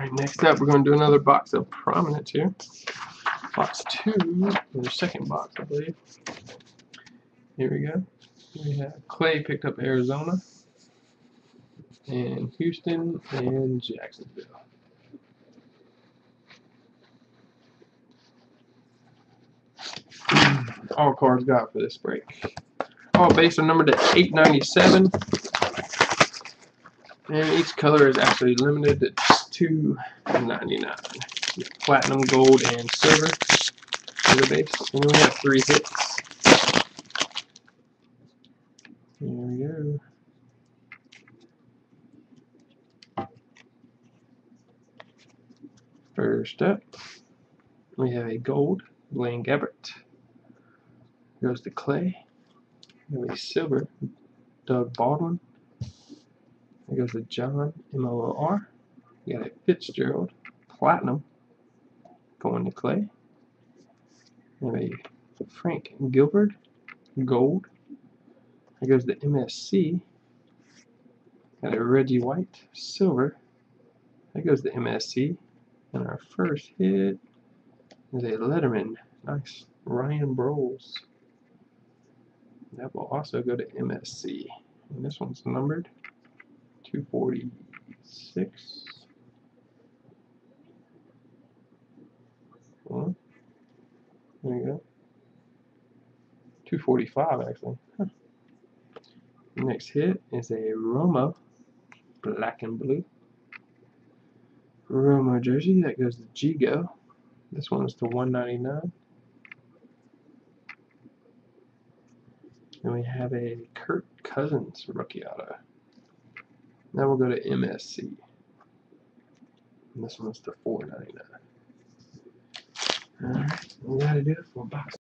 Alright, next up we're going to do another box of prominence here. Box 2, or the second box I believe. Here we go. We have Clay picked up Arizona, and Houston, and Jacksonville. All cards got for this break. All base are numbered to 897. And each color is actually limited to two ninety nine. Platinum, gold, and silver the base. And we have three hits. Here we go. First up, we have a gold, Blaine Gabbert. Goes to Clay. We have a silver, Doug Baldwin. There goes the John, M-O-O-R. We got a Fitzgerald, Platinum, going to Clay. We have a Frank Gilbert, Gold. There goes the MSC. Got a Reggie White, Silver. There goes the MSC. And our first hit is a Letterman. Nice. Ryan Broyles. That will also go to MSC. And this one's numbered 246. Well, there you go. 245 actually. Huh. Next hit is a Romo, black and blue. Romo jersey, that goes to Gigo. This one is to 199. And we have a Kirk Cousins rookie auto. Now we'll go to MSC. And this one's to 499. Alright, we gotta do it for a box.